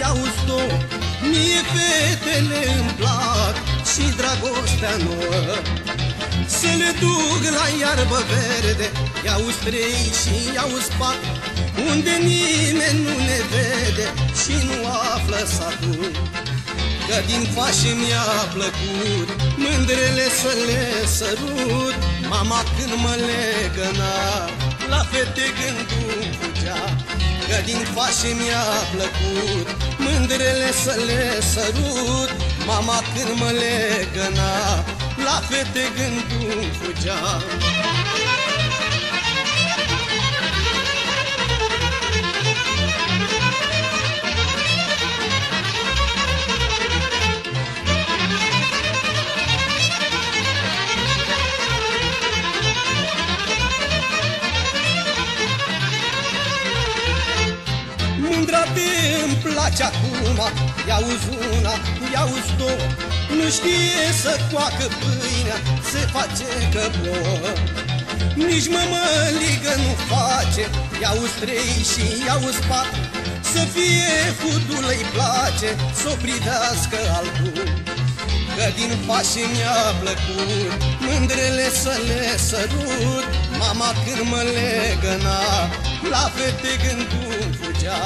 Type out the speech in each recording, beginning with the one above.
Iauzi tu, mie fetele îmi plac Și dragostea nouă Să le duc la iarbă verde Iauzi trei și iauzi patru Unde nimeni nu ne vede Și nu află satul. Că din fașe mi-a plăcut Mândrele să le sărut Mama când mă legăna La fete gândul fugea Că din fașe mi-a plăcut Mândrele să le sărut. Mama când mă legăna La fete gândul fugea îmi place acum Iauzi una, iauzi două. Nu știe să coacă pâinea Se face că plouă. Nici mămăligă nu face. Iauzi trei și iauzi patru. Să fie fudul îi place Să o privească altul. Că din pașii mi-a plăcut Mândrele să le sărut. Mama când mă legăna La fete gândul fugea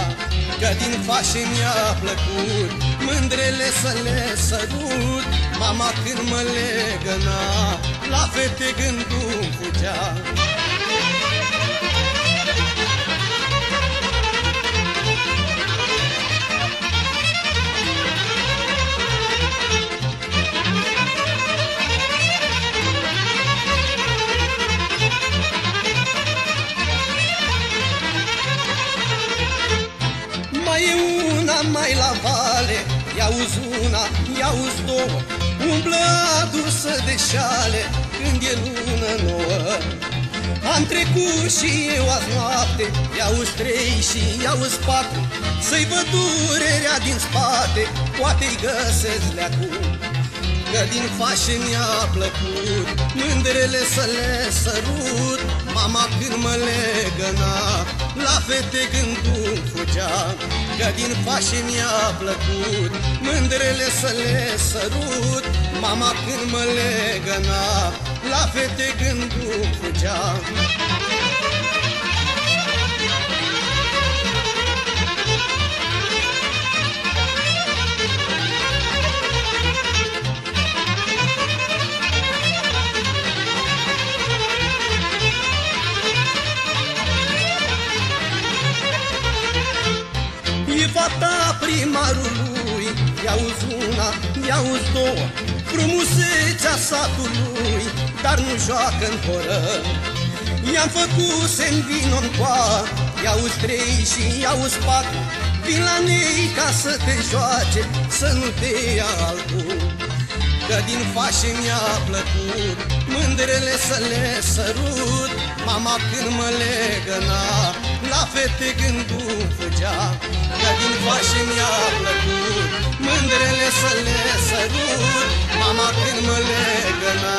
Că din fașii mi-a plăcut Mândrele să le sărut. Mama când mă legăna La fete gândul fugea mai la vale Iauzi una, iauzi două Umblă adusă de șale Când e lună nouă. Am trecut și eu azi noapte Iauzi trei și iauzi patru Să-i văd durerea din spate Poate-i găsesc leacul. Că din fașe mi-a plăcut Mândrele să le sărut Mama când mă legăna La fete gândul fugea Că din fașe mi-a plăcut Mândrele să le sărut. Mama când mă legăna La fete gândul fugea fata primarului. Iauzi una, iauzi două Frumusețea satului. Dar nu joacă în horă. I-am făcut semn vino în coa. Iauzi trei și iauzi patru. Vin la nei ca să te joace Să nu te ia altul. Că din fașe mi-a plăcut Mândrele să le sărut Mama când mă legăna La fete gândul fugea Că din fașe mi-a plăcut Mândrele să le sărut. Mama când mă legăna